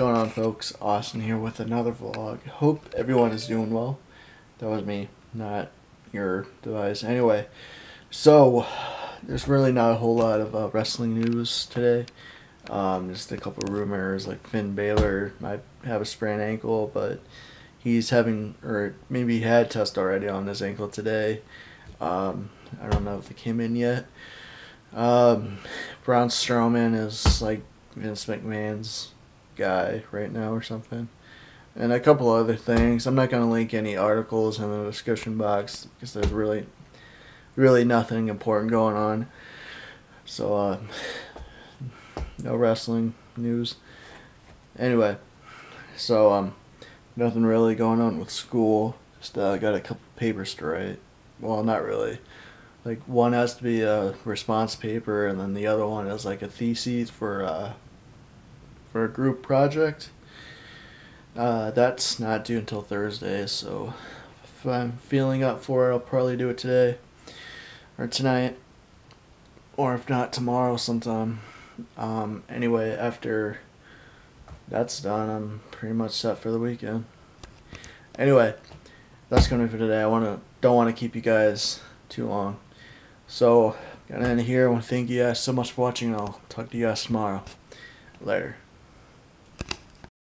going on, folks? Austin here with another vlog. Hope everyone is doing well. That was me, not your device. Anyway, so there's really not a whole lot of uh, wrestling news today. Um, just a couple rumors, like Finn Balor might have a sprained ankle, but he's having, or maybe he had test already on his ankle today. Um, I don't know if it came in yet. Um, Braun Strowman is like Vince McMahon's guy right now or something. And a couple other things. I'm not going to link any articles in the description box because there's really, really nothing important going on. So, uh, no wrestling news. Anyway, so, um, nothing really going on with school. Just, uh, got a couple papers to write. Well, not really like one has to be a response paper and then the other one is like a thesis for uh, for a group project uh, that's not due until thursday so if i'm feeling up for it i'll probably do it today or tonight or if not tomorrow sometime um, anyway after that's done i'm pretty much set for the weekend anyway that's gonna be for today i want to don't want to keep you guys too long so, gonna end here. I want to thank you guys so much for watching. I'll talk to you guys tomorrow. Later.